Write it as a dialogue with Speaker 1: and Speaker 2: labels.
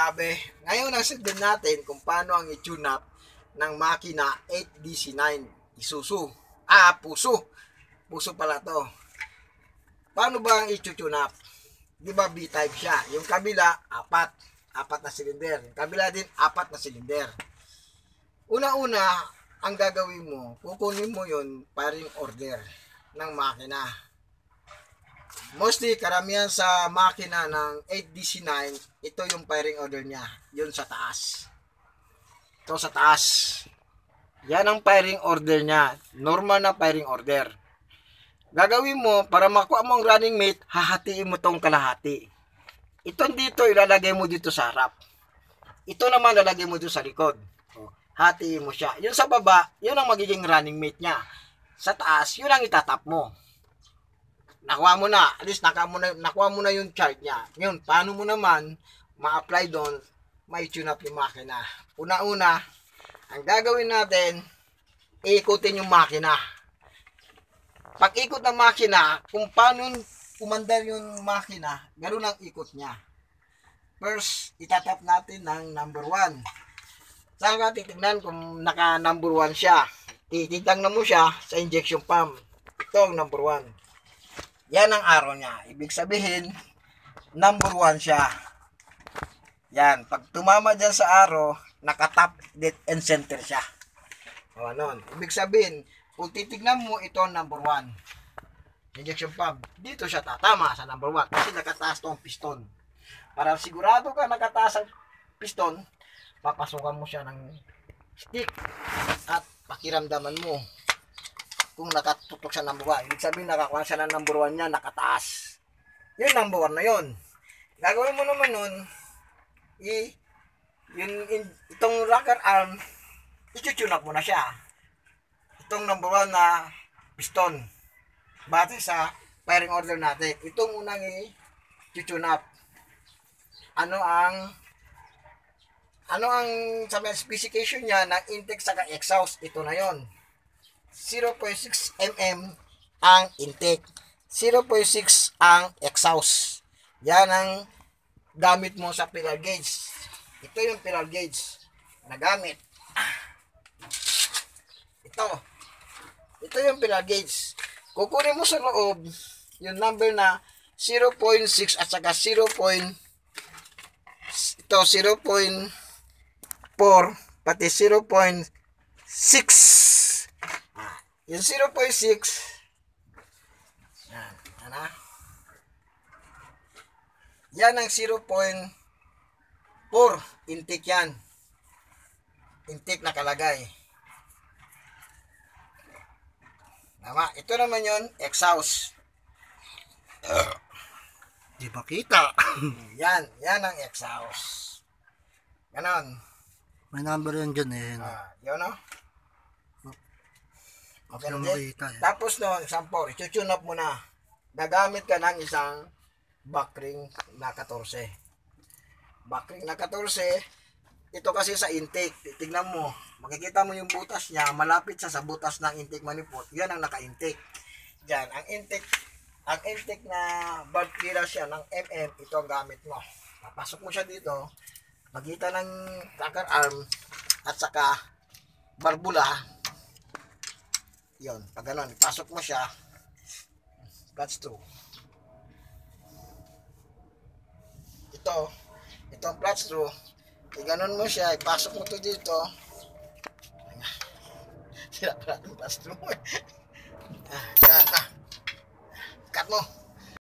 Speaker 1: Sabi, ngayon ang sundan natin kung paano ang i-tune up ng makina 8DC9 Isuzu. Ah, puso. Puso pala to. Paano ba ang i-tune up? Di ba B-type siya? Yung kabila, apat. Apat na silinder. Yung kabila din, apat na silinder. Una-una, ang gagawin mo, kukunin mo yun paring order ng makina. Mostly, karamihan sa makina ng 8DC9, ito yung firing order niya. Yun sa taas. Ito sa taas. Yan ang firing order niya. Normal na firing order. Gagawin mo, para makuha mo ang running mate, hahatiin mo tong kalahati. Ito dito, ilalagay mo dito sa harap. Ito naman, lalagay mo dito sa likod. O, Hatiin mo siya. Yun sa baba, yun ang magiging running mate niya. Sa taas, yun ang itatap mo nakuha mo na, at least nakuha mo na, nakuha mo na yung chart niya. Ngayon, paano mo naman ma-apply doon, may tune up yung makina. Una-una, ang gagawin natin, iikutin yung makina. Pag ikot ng makina, kung paano kumandar yung makina, ganun ang ikot niya. First, itatap natin ng number 1. Saan ka titignan kung naka number 1 siya? Titignan mo siya sa injection pump. Ito ang number 1. Yan ang araw niya. Ibig sabihin, number one siya. Yan. Pag tumama dyan sa araw, nakatap dead and center siya. O, ano? Ibig sabihin, kung titignan mo, ito number one. Injection pump. Dito siya tatama sa number one. Kasi nakataas tong piston. Para sigurado ka nakataas ang piston, papasukan mo siya ng stick at pakiramdaman mo kung nakatutok siya number 1. Ibig sabihin, nakakuha siya ng number 1 niya, nakataas. Yun, number 1 na yun. Gagawin mo naman nun, i, yun, in, itong rocker arm, up mo na siya. Itong number 1 na piston. Base sa firing order natin. Itong unang i-tune up. Ano ang ano ang sa specification niya ng intake sa exhaust ito na yon 0.6 mm ang intake. 0.6 ang exhaust. Yan ang gamit mo sa pillar gauge. Ito yung pillar gauge na gamit. Ito. Ito yung pillar gauge. Kukunin mo sa loob yung number na 0.6 at saka 0. Ito 0.4 pati 0.6 yung 0.6, yan, ano? Yan ang 0.4, intake yan. Intake nakalagay. Tama, ito naman yon exhaust.
Speaker 2: Di ba kita?
Speaker 1: yan, yan ang exhaust. Ganon.
Speaker 2: May number yun dyan eh.
Speaker 1: Ah, yun no? Din.
Speaker 2: makita eh.
Speaker 1: Tapos no, example, i-tune up mo na. Gagamit ka ng isang backring na 14. Backring na 14, ito kasi sa intake. Tignan mo, makikita mo yung butas niya, malapit siya sa butas ng intake manifold. Yan ang naka-intake. Diyan, ang intake, ang intake na valve clearance siya ng MM, ito ang gamit mo. Papasok mo siya dito, magitan ng rocker arm at saka barbula, yun, pag ganun, ipasok mo siya. Clutch 2. Ito, itong clutch eh, 2, iganon mo siya, eh, ipasok mo to dito. Sira pala itong clutch 2 mo eh. Ah, ah. Cut mo.